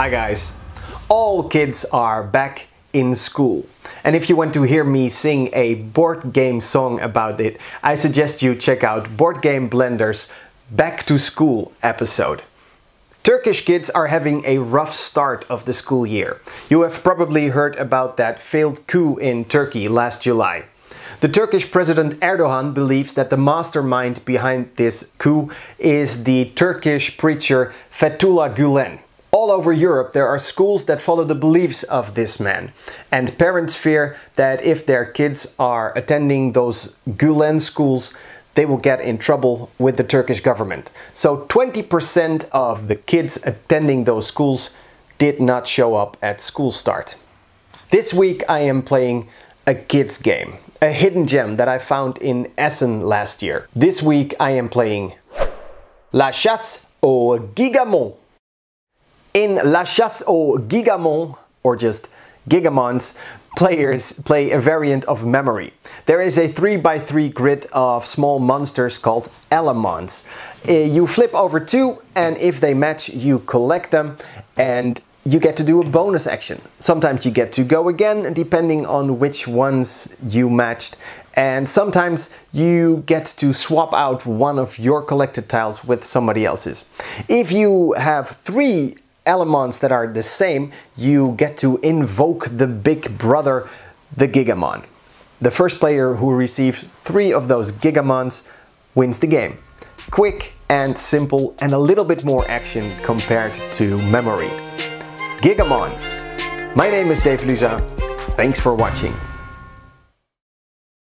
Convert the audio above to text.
Hi guys. All kids are back in school. And if you want to hear me sing a board game song about it, I suggest you check out Board Game Blender's Back to School episode. Turkish kids are having a rough start of the school year. You have probably heard about that failed coup in Turkey last July. The Turkish President Erdogan believes that the mastermind behind this coup is the Turkish preacher Fethullah Gulen. All over Europe, there are schools that follow the beliefs of this man. And parents fear that if their kids are attending those Gulen schools, they will get in trouble with the Turkish government. So 20% of the kids attending those schools did not show up at school start. This week I am playing a kids game, a hidden gem that I found in Essen last year. This week I am playing La Chasse aux Gigamon. In La Chasse aux Gigamon, or just Gigamons, players play a variant of memory. There is a 3x3 grid of small monsters called Elemons. Uh, you flip over two and if they match you collect them and you get to do a bonus action. Sometimes you get to go again depending on which ones you matched and sometimes you get to swap out one of your collected tiles with somebody else's. If you have three Elemons that are the same, you get to invoke the big brother, the Gigamon. The first player who receives three of those Gigamons wins the game. Quick and simple and a little bit more action compared to memory. Gigamon. My name is Dave Luza. Thanks for watching.